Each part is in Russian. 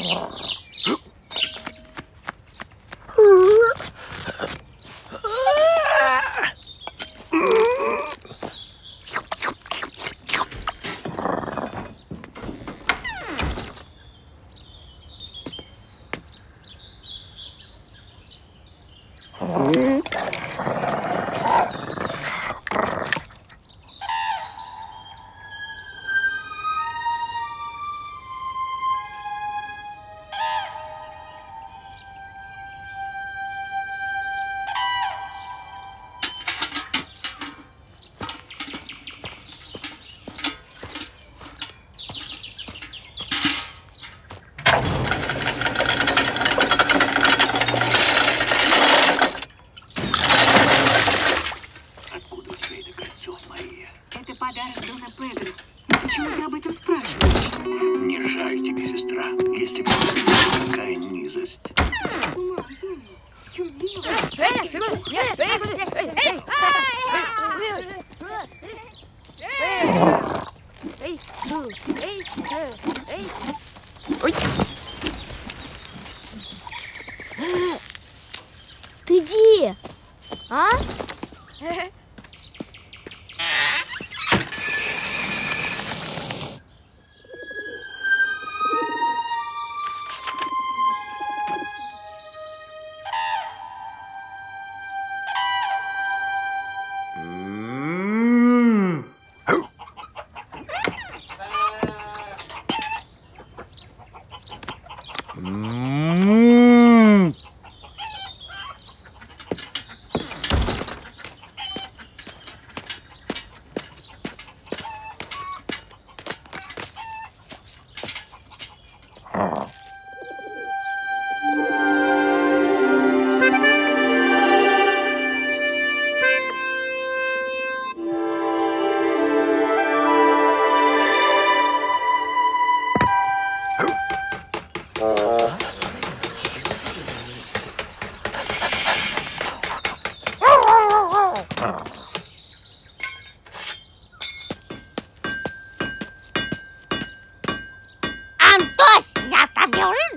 Oh. Ты где? А?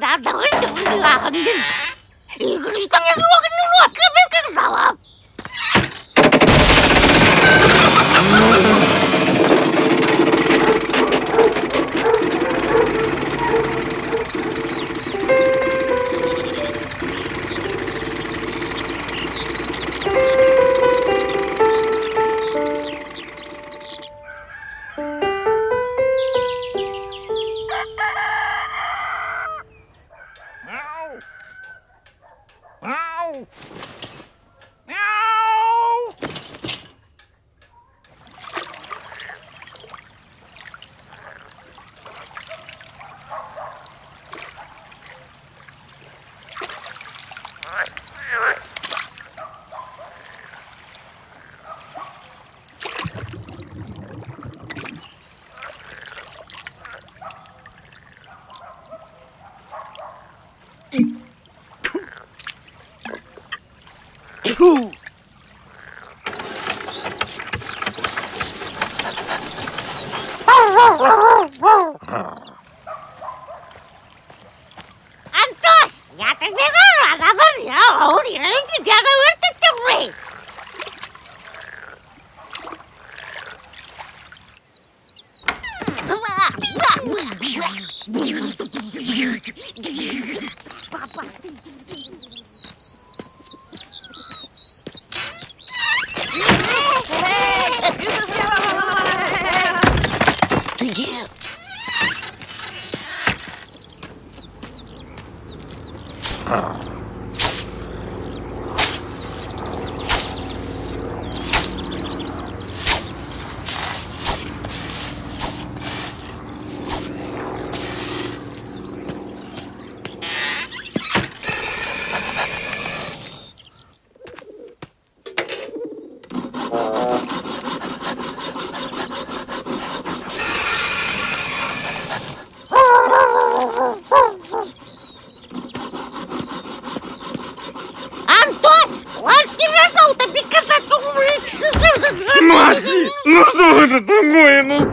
тебе уже задал И говорю, что мне рог не сказала. Антось, я тебе говорю, она говорила, я тебя говорю, ты тупый. Ты где? Антось, он тебя зовут, а приказать умрить. Макси, такое? Ну...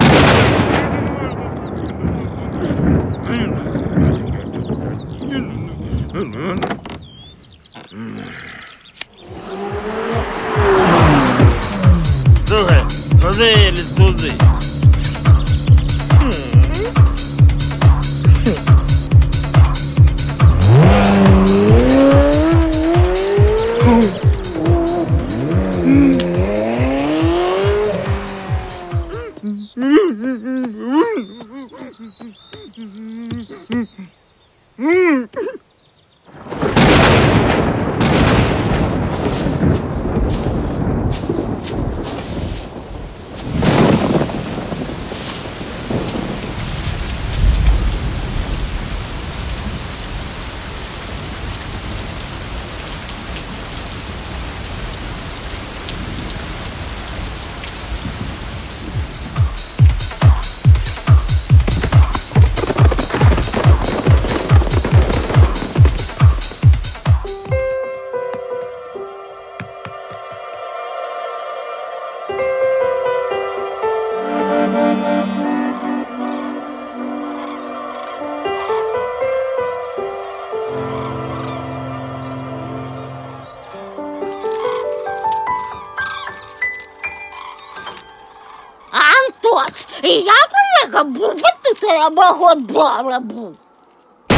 Антос, я коллега бурбат ты обоход барабу. А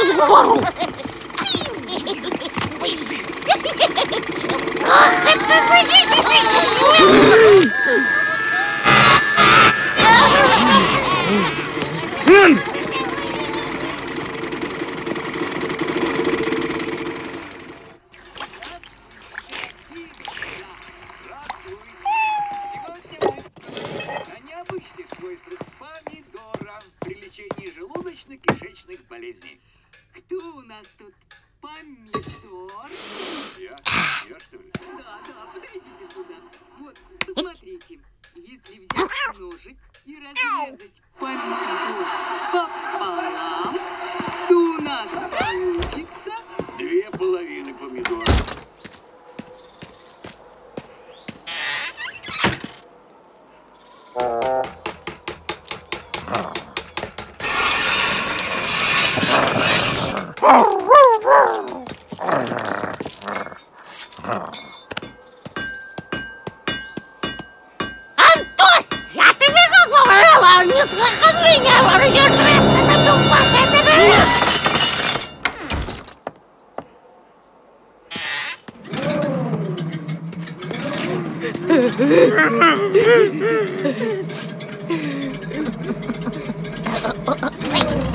Перестань, я вам тут говорю. Ах, это... ножик и разрезать помидор пополам, то у нас получится... Две половины помидора. Антос, は。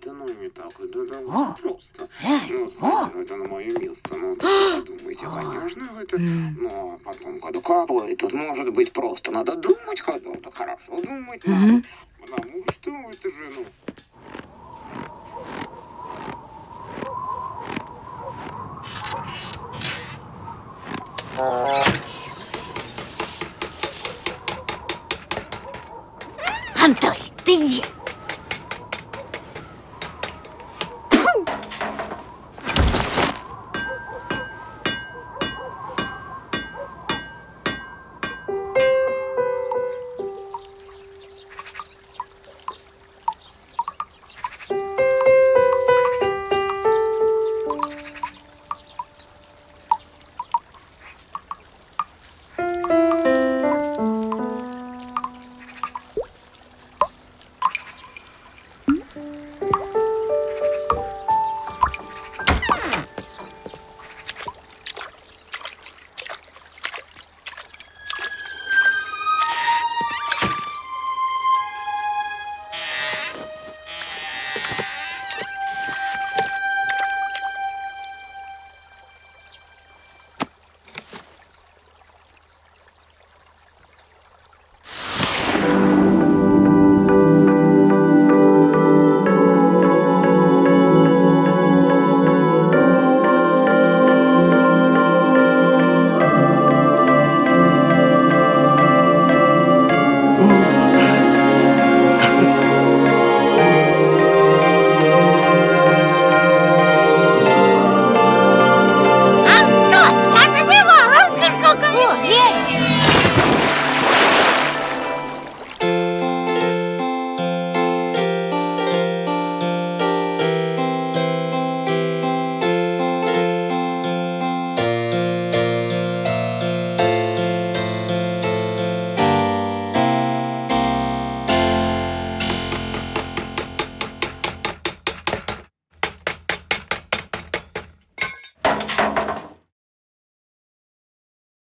Что ну не так? Это да, просто. Ну, ставьте это на мое место. Ну, подумайте, конечно, это... Но потом, когда какой тут может быть просто. Надо думать, когда это хорошо думать надо. Потому что это же, ну... Антось, ты где?